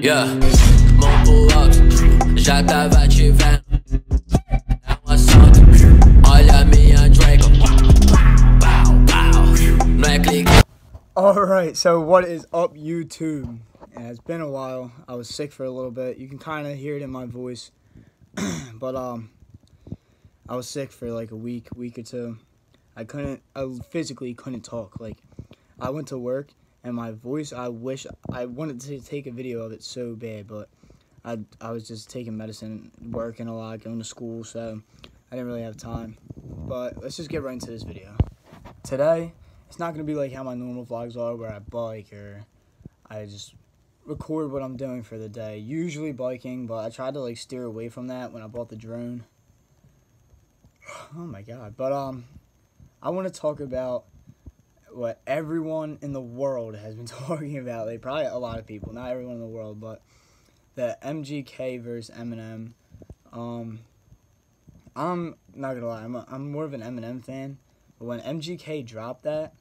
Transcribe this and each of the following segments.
Yeah, mon pull-out, já tava te vendo. Alright, so what is up, YouTube? Yeah, it's been a while. I was sick for a little bit. You can kind of hear it in my voice. but, um, I was sick for like a week, week or two. I couldn't, I physically couldn't talk. Like, I went to work and my voice, I wish, I wanted to take a video of it so bad, but I, I was just taking medicine, working a lot, going to school, so I didn't really have time. But let's just get right into this video. Today, it's not going to be like how my normal vlogs are where I bike or I just record what I'm doing for the day. Usually biking, but I tried to like steer away from that when I bought the drone. Oh my god. But um I want to talk about what everyone in the world has been talking about. Like probably a lot of people, not everyone in the world, but the MGK versus Eminem. Um, I'm not gonna lie, I'm a, I'm more of an Eminem fan. But when MGK dropped that,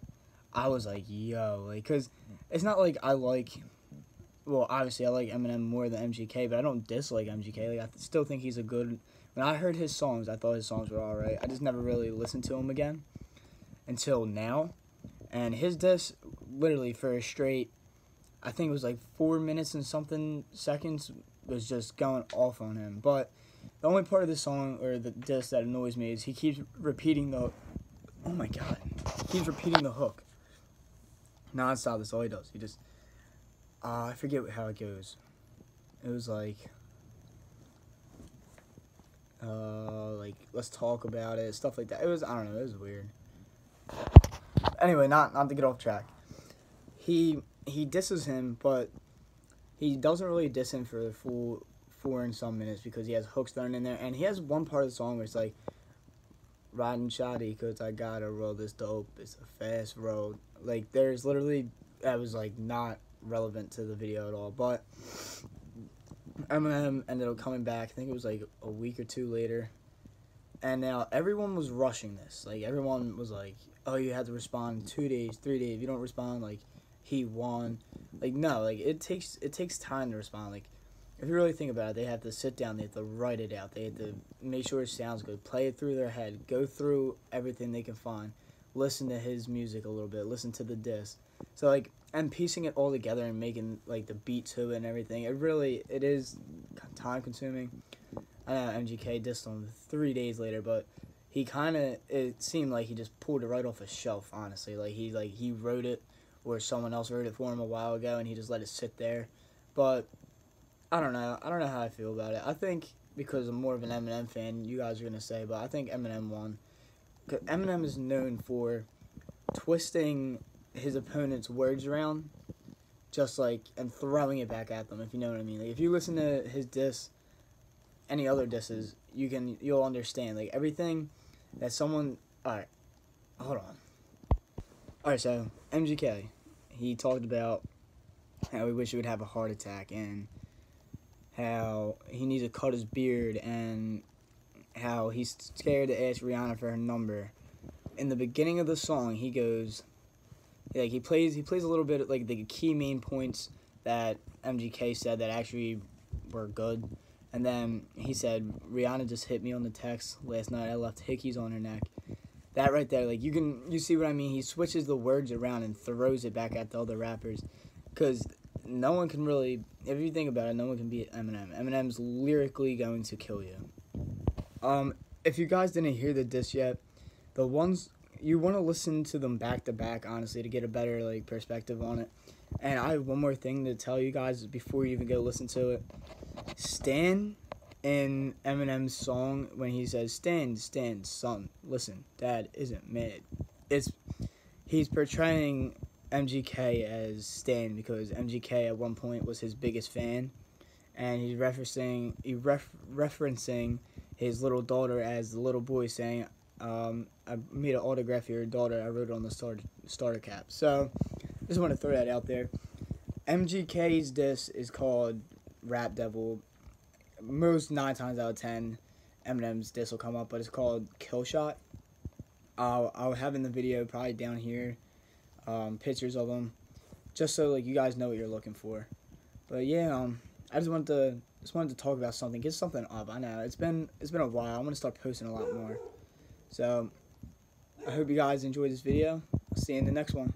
I was like, yo, like, cause it's not like I like. Well, obviously I like Eminem more than MGK, but I don't dislike MGK. Like I still think he's a good. When I heard his songs, I thought his songs were alright. I just never really listened to him again until now and his disc literally for a straight i think it was like four minutes and something seconds was just going off on him. But the only part of the song or the disc that annoys me is he keeps repeating the oh my god he keeps repeating the hook non-stop. That's all he does. He just uh, i forget how it goes. It was like uh like let's talk about it stuff like that. It was i don't know it was weird anyway, not not to get off track. He he disses him, but he doesn't really diss him for the full four and some minutes because he has hooks thrown in there, and he has one part of the song where it's like riding shoddy because I gotta roll this dope. It's a fast road. Like there's literally that was like not relevant to the video at all, but. Eminem ended up coming back. I think it was like a week or two later, and now everyone was rushing this. Like everyone was like, "Oh, you had to respond two days, three days. If you don't respond, like he won." Like no, like it takes it takes time to respond. Like if you really think about it, they have to sit down, they have to write it out, they have to make sure it sounds good, play it through their head, go through everything they can find, listen to his music a little bit, listen to the disc. So like and piecing it all together and making like the beat to it and everything. It really it is time consuming. I know MGK dissed him three days later, but he kind of it seemed like he just pulled it right off a shelf. Honestly, like he like he wrote it, or someone else wrote it for him a while ago, and he just let it sit there. But I don't know. I don't know how I feel about it. I think because I'm more of an Eminem fan, you guys are gonna say, but I think Eminem won. Eminem is known for twisting his opponent's words around, just like and throwing it back at them. If you know what I mean. Like if you listen to his diss any other disses, you can you'll understand like everything that someone. All right, hold on. All right, so MGK, he talked about how he wish he would have a heart attack and how he needs to cut his beard and how he's scared to ask Rihanna for her number. In the beginning of the song, he goes, like he plays he plays a little bit like the key main points that MGK said that actually were good and then he said, Rihanna just hit me on the text last night. I left hickeys on her neck. That right there, like you can, you see what I mean? He switches the words around and throws it back at the other rappers, because no one can really, if you think about it, no one can beat Eminem. Eminem's lyrically going to kill you. Um, if you guys didn't hear the diss yet, the ones you want to listen to them back to back, honestly, to get a better like perspective on it. And I have one more thing to tell you guys before you even go listen to it. Stan in Eminem's song when he says "Stan, Stan, son, listen, Dad isn't mad." It's he's portraying MGK as Stan because MGK at one point was his biggest fan, and he's referencing he ref, referencing his little daughter as the little boy saying, um, "I made an autograph for your daughter. I wrote it on the starter starter cap." So, just want to throw that out there. MGK's disc is called Rap Devil. Most nine times out of ten, Eminem's disc will come up, but it's called Killshot. I'll I'll have in the video probably down here, um, pictures of them, just so like you guys know what you're looking for. But yeah, um, I just wanted to just wanted to talk about something, get something up. I know it's been it's been a while. I'm gonna start posting a lot more. So I hope you guys enjoyed this video. I'll see you in the next one.